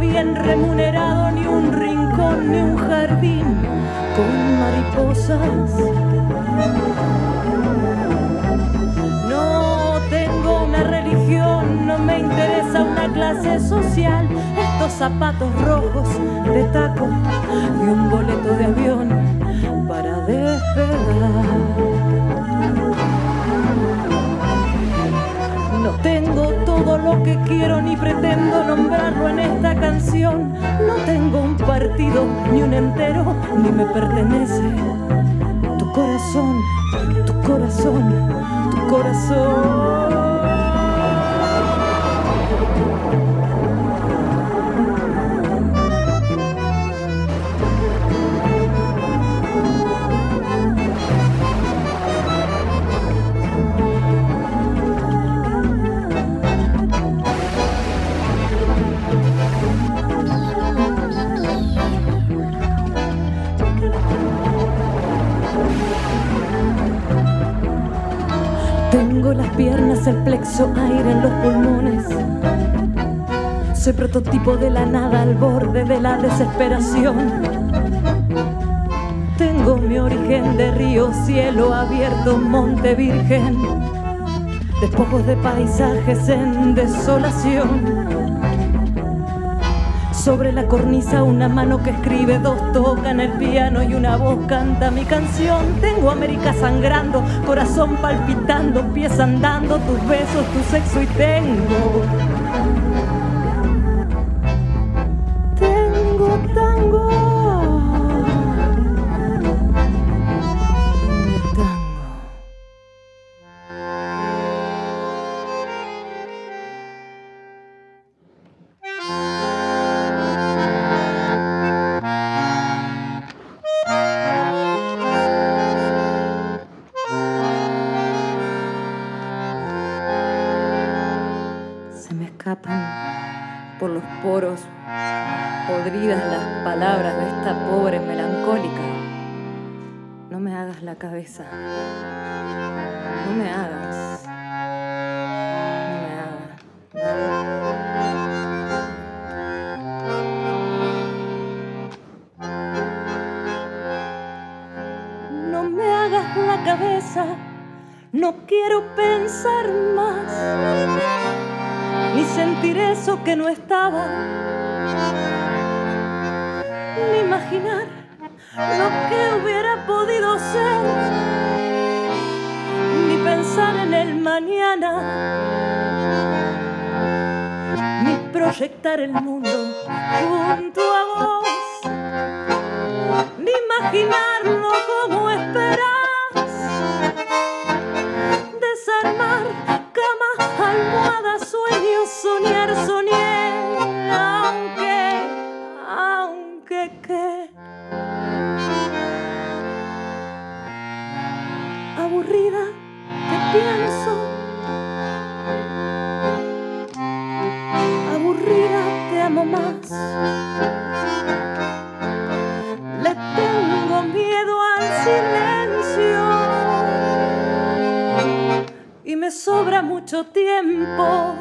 bien remunerado, ni un rincón, ni un jardín con mariposas. No tengo una religión, no me interesa una clase social, estos zapatos rojos de taco y un boleto de avión para despegar. No tengo todo lo que quiero ni pretendo nombrarlo en esta canción. No tengo un partido ni un entero, ni me pertenece. Tu corazón, tu corazón, tu corazón. Tengo las piernas, el plexo, aire en los pulmones. Soy prototipo de la nada al borde de la desesperación. Tengo mi origen de río, cielo abierto, monte virgen. Despojos de paisajes en desolación. Sobre la cornisa una mano que escribe, dos tocan el piano y una voz canta mi canción. Tengo América sangrando, corazón palpitando, pies andando, tus besos, tu sexo y tengo. Se me escapan por los poros podridas las palabras de esta pobre melancólica. No me hagas la cabeza. No me hagas. No me hagas. No me hagas la cabeza. No quiero pensar más ni sentir eso que no estaba, ni imaginar lo que hubiera podido ser, ni pensar en el mañana, ni proyectar el mundo junto mucho tiempo.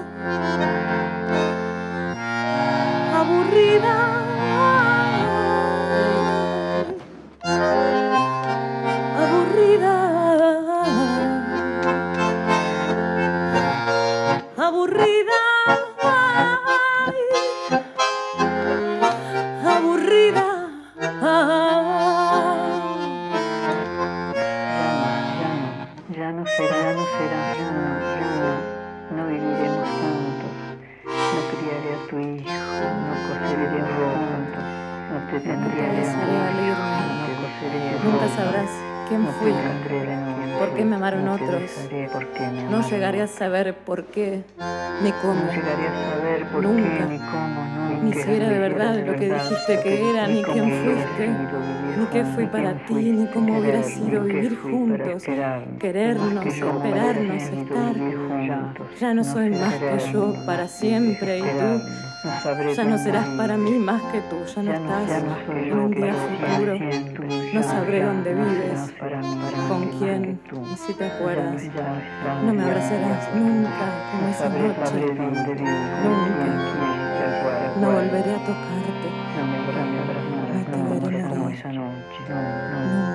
No criaré a tu hijo, no coseré juntos, no te tendré no te coseré de Nunca sabrás quién no fui. ¿Por qué me amaron otros? No llegaré a saber por qué ni cómo. No llegaré a saber por Nunca. ni si era de verdad lo que dijiste que era, ni quién fuiste, ni qué fui para ti, ni cómo hubiera sido vivir juntos, querernos, esperarnos, estar. Ya no soy más que yo para siempre y tú ya no serás para mí más que tú, ya no estás en un día futuro. No sabré dónde vives, y si te acuerdas. no me abrazarás nunca como esa noche. Nunca. No volveré a tocarte. No te veré como morir. esa noche. No, no, Nunca.